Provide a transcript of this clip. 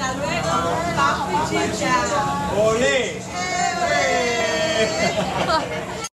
Hasta luego, papi chicha. ¡Olé!